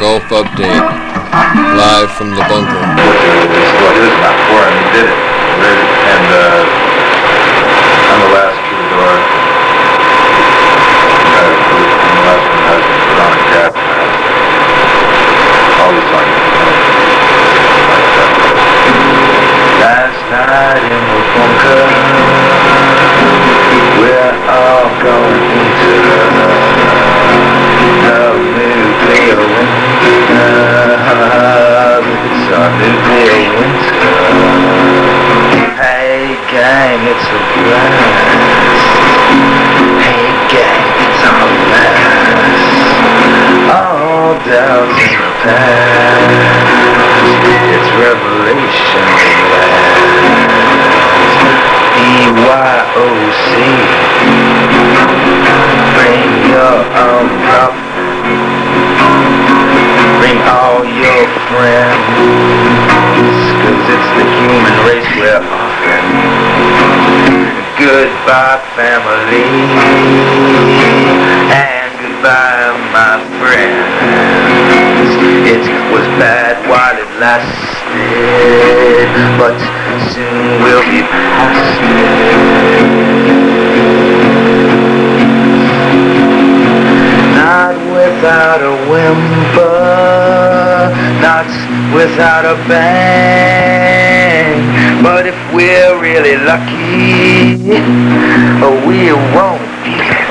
Golf Update, live from the bunker. This is what it is not for, and he did it. And uh, I'm the last troubadour. Uh, I'm the last one has put on a cap. All these songs. Last night in the bunker, we're all going into gang, it's a blast. Hey gang, it's a blast. All doubts in the past. It's revelation last. BYOC. Bring your own coffee. Bring all your friends. Cause it's the human race we're. Goodbye family. And goodbye my friends. It was bad while it lasted. But soon we'll be past it. Not without a whimper, not without a bang. Lucky, we won't be